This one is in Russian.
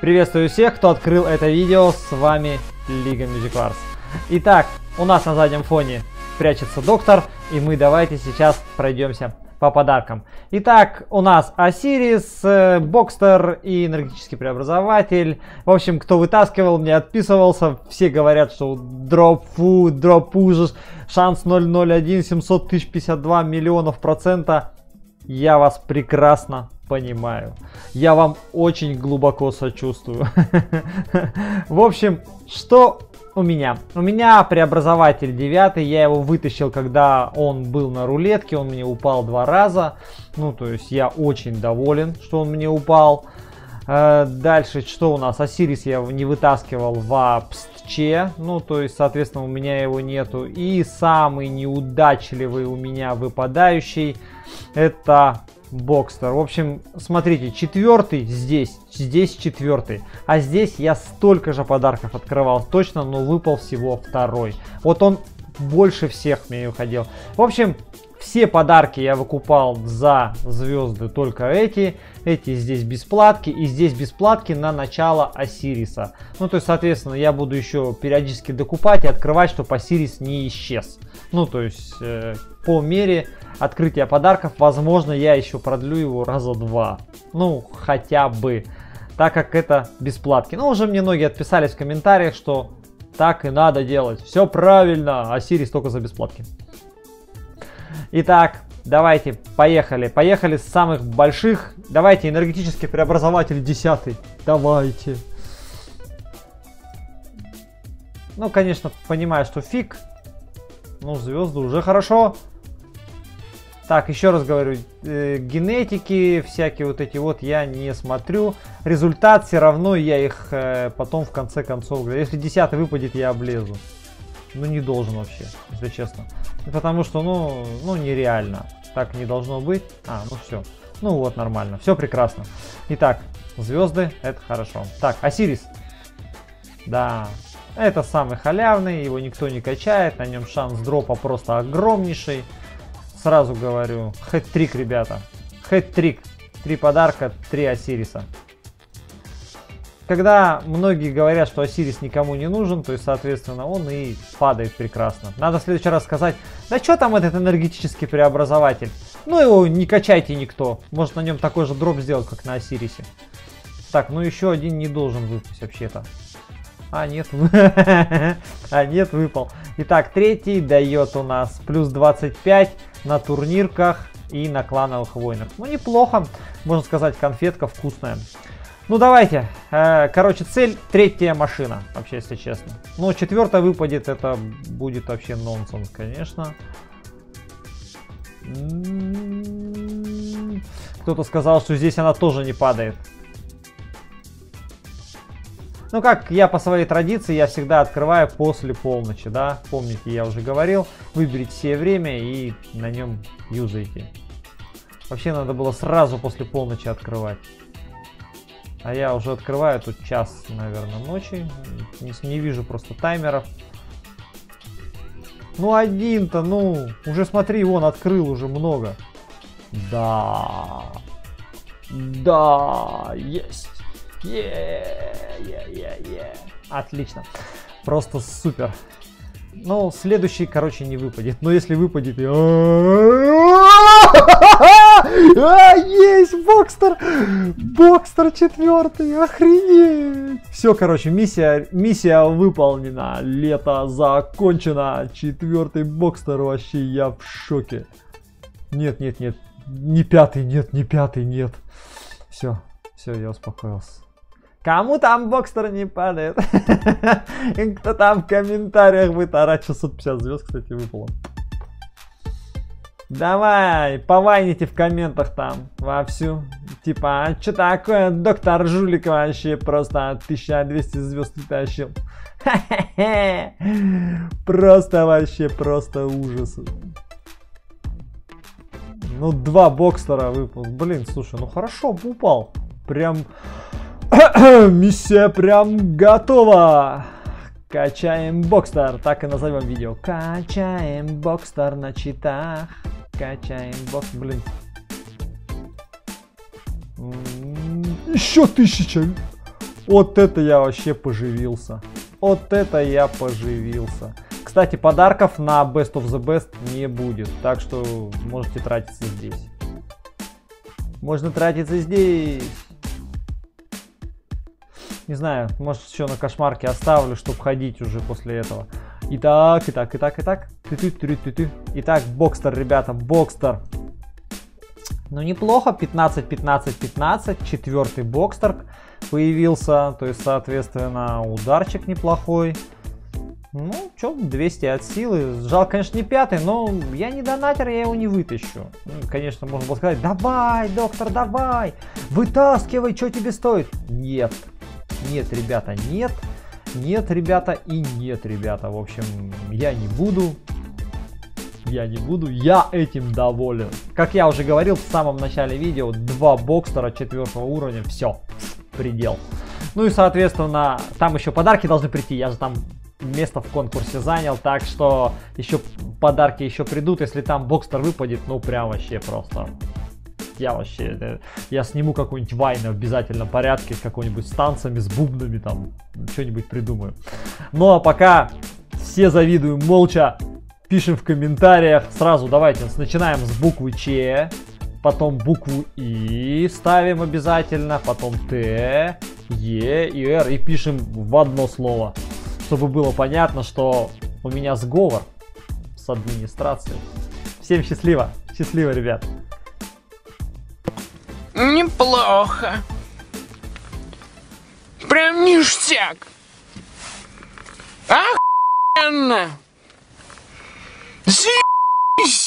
Приветствую всех, кто открыл это видео, с вами Лига Music Wars. Итак, у нас на заднем фоне прячется доктор, и мы давайте сейчас пройдемся по подаркам. Итак, у нас Осирис, э, Бокстер и энергетический преобразователь. В общем, кто вытаскивал, мне отписывался. Все говорят, что дроп фу, дроп ужас, шанс 001, 700 тысяч 52 миллионов процента. Я вас прекрасно понимаю. Я вам очень глубоко сочувствую. В общем, что у меня? У меня преобразователь 9, я его вытащил, когда он был на рулетке, он мне упал два раза. Ну, то есть я очень доволен, что он мне упал. Э, дальше, что у нас? Осирис я не вытаскивал в пстче, ну, то есть, соответственно, у меня его нету. И самый неудачливый у меня выпадающий, это Бокстер. В общем, смотрите, четвертый здесь, здесь четвертый. А здесь я столько же подарков открывал точно, но выпал всего второй. Вот он больше всех мне уходил. В общем, все подарки я выкупал за звезды только эти. Эти здесь бесплатки и здесь бесплатки на начало Осириса. Ну, то есть, соответственно, я буду еще периодически докупать и открывать, чтобы Осирис не исчез. Ну, то есть, э, по мере открытия подарков, возможно, я еще продлю его раза два. Ну, хотя бы. Так как это бесплатки. Но уже мне многие отписались в комментариях, что так и надо делать. Все правильно. А Сирис только за бесплатки. Итак, давайте, поехали. Поехали с самых больших. Давайте, энергетический преобразователь 10. Давайте. Ну, конечно, понимаю, что фиг. Ну, звезды уже хорошо. Так, еще раз говорю, э, генетики, всякие вот эти вот я не смотрю. Результат все равно я их э, потом в конце концов, если 10 выпадет, я облезу. Ну не должен вообще, если честно. Потому что, ну, ну нереально. Так не должно быть. А, ну все. Ну вот, нормально. Все прекрасно. Итак, звезды, это хорошо. Так, Осирис. Да, это самый халявный, его никто не качает, на нем шанс дропа просто огромнейший. Сразу говорю, хэт-трик, ребята. Хэт-трик. Три подарка, три Осириса. Когда многие говорят, что Осирис никому не нужен, то есть, соответственно, он и падает прекрасно. Надо в следующий раз сказать, да что там этот энергетический преобразователь? Ну его не качайте никто. Может на нем такой же дроп сделать, как на Осирисе. Так, ну еще один не должен выпасть вообще-то. А, нет. а, нет, выпал. Итак, третий дает у нас плюс 25 на турнирках и на клановых войнах. Ну, неплохо. Можно сказать, конфетка вкусная. Ну, давайте. Э, короче, цель третья машина, вообще, если честно. Ну, четвертая выпадет, это будет вообще нонсенс, конечно. М-м-м. Кто-то сказал, что здесь она тоже не падает. Ну, как я по своей традиции, я всегда открываю после полночи, да. Помните, я уже говорил, выберите себе время и на нем юзайте. Вообще надо было сразу после полночи открывать. А я уже открываю тут час, наверное, ночи. Не, не вижу просто таймеров. Ну один-то, ну, уже смотри, он открыл уже много. Да. Да, есть. Yeah. Отлично. Просто супер. Ну, следующий, короче, не выпадет. Но если выпадет... А, есть Бокстер! Бокстер четвертый, охренеть! Все, короче, миссия, миссия выполнена. Лето закончено. Четвертый Бокстер, вообще я в шоке. Нет, нет, нет. Не пятый, нет, не пятый, нет. Все, все, я успокоился. Кому там Бокстер не падает? Кто там в комментариях будет орать 650 звезд, кстати, выпало. Давай, повайните в комментах там вовсю. Типа, а что такое, доктор Жулик вообще просто 1200 звезд тащил. Просто вообще, просто ужас. Ну, два бокстера выпал. Блин, слушай, ну хорошо, упал. Прям Миссия прям готова. Качаем Бокстар, так и назовем видео. Качаем Бокстар на читах. Качаем бокс, блин. Еще тысяча. Вот это я вообще поживился. Вот это я поживился. Кстати, подарков на Best of the Best не будет, так что можете тратиться здесь. Можно тратиться здесь. Не знаю, может еще на кошмарке оставлю, чтобы ходить уже после этого. Итак, итак, итак, итак. Ты -ты Итак, Бокстер, ребята, Бокстер. Ну, неплохо, 15, 15, 15. Четвертый Бокстер появился. То есть, соответственно, ударчик неплохой. Ну, что, 200 от силы. Жалко, конечно, не пятый, но я не донатер, я его не вытащу. Ну, конечно, можно было сказать, давай, доктор, давай, вытаскивай, что тебе стоит. Нет, нет, ребята, нет. Нет, ребята, и нет, ребята. В общем, я не буду. Я не буду, я этим доволен. Как я уже говорил в самом начале видео, два бокстера четвертого уровня, все, предел. Ну и, соответственно, там еще подарки должны прийти. Я же там место в конкурсе занял, так что еще подарки еще придут. Если там бокстер выпадет, ну прям вообще просто я вообще, э, я сниму какой-нибудь вайн в обязательном порядке с какой-нибудь с танцами, с бубнами, там, что-нибудь придумаю. Ну а пока все завидуем молча, пишем в комментариях. Сразу давайте начинаем с буквы Ч, потом букву И ставим обязательно, потом Т, Е и Р и пишем в одно слово, чтобы было понятно, что у меня сговор с администрацией. Всем счастливо, счастливо, ребят. Неплохо. Прям ништяк. Охуенно. Jeez!